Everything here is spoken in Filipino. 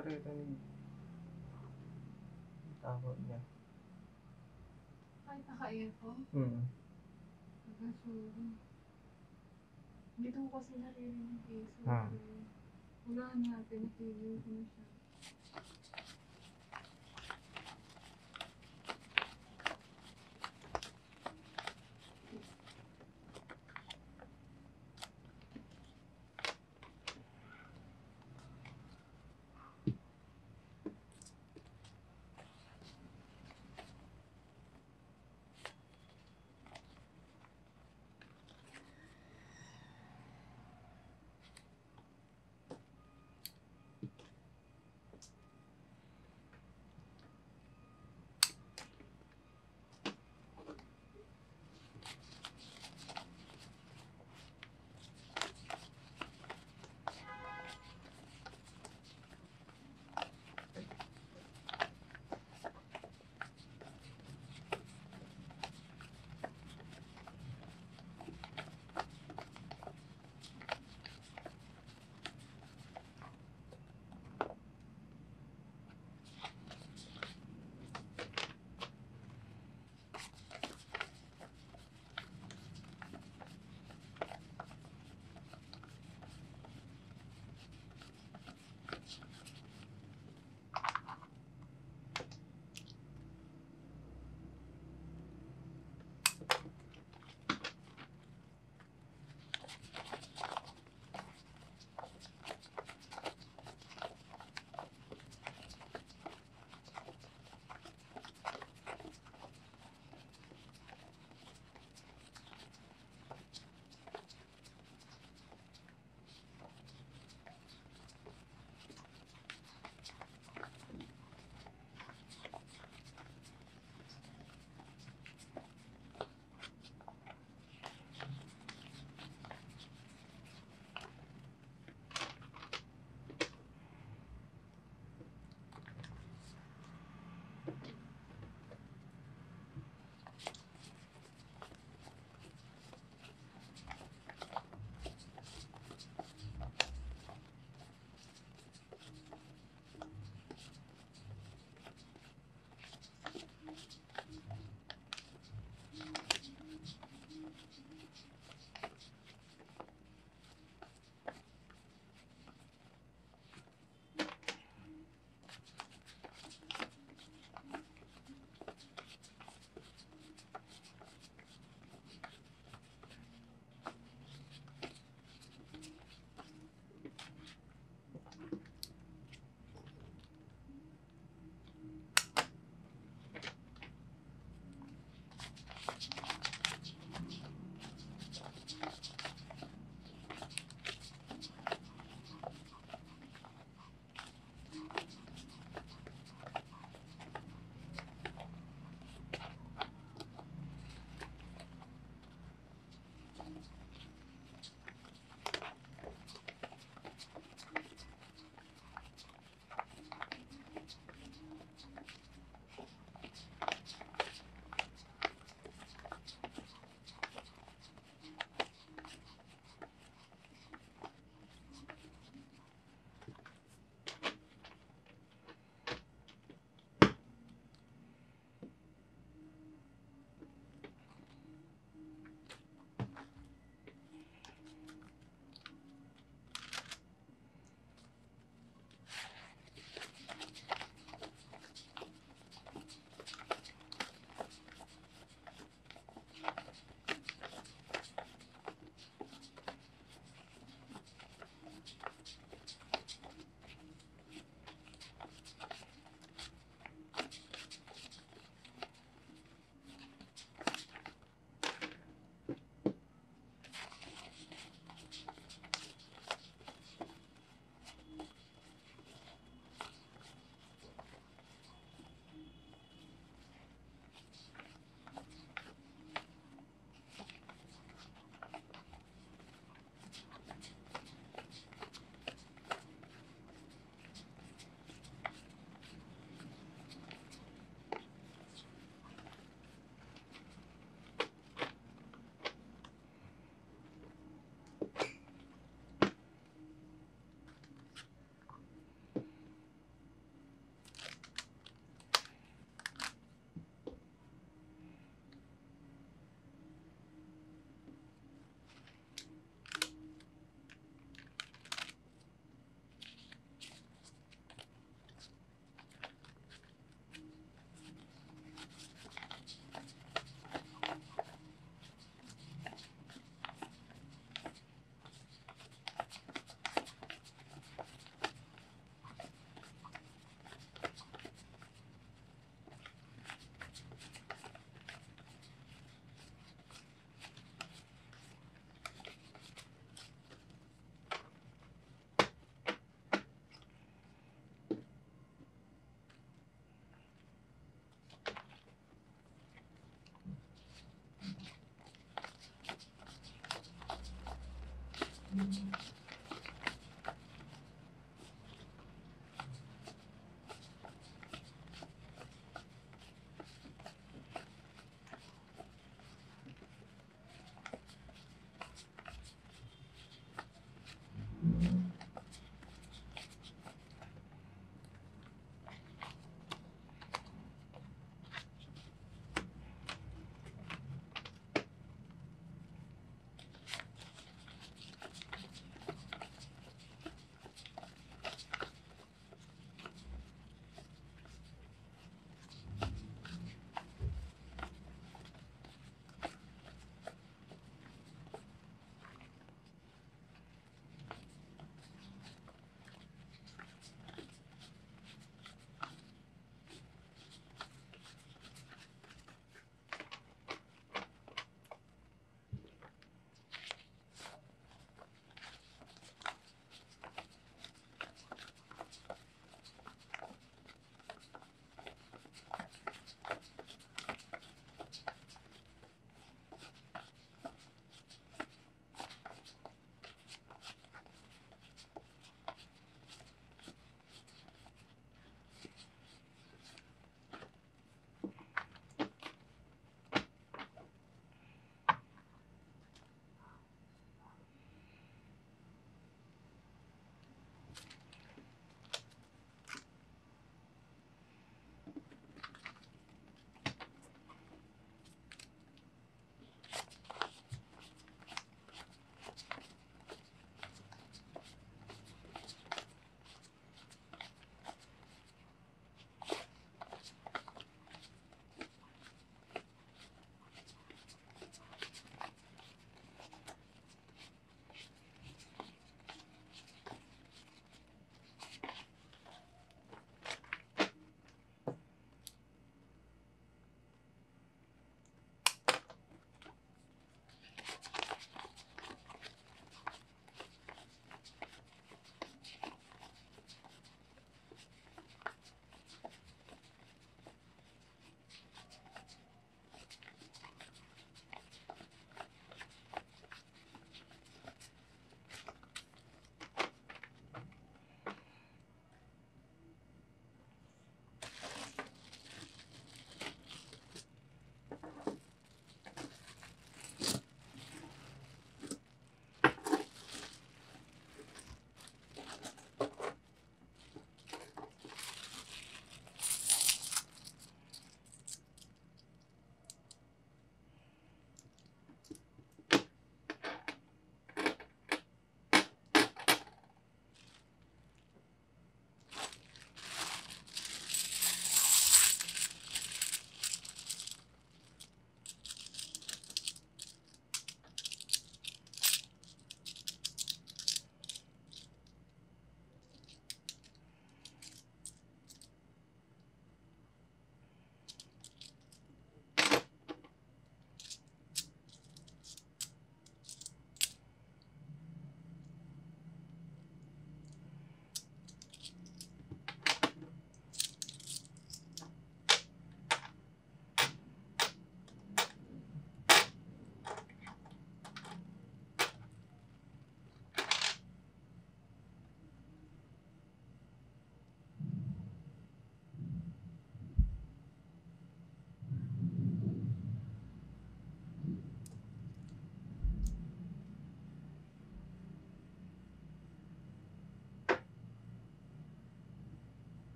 Ritanin. Tawag niya. Kahit naka-earphone, Hmm. nag-asuro. Ko kasi naririnig eh. So, Ah. Hmm. wala na, pinahilin ko na siya.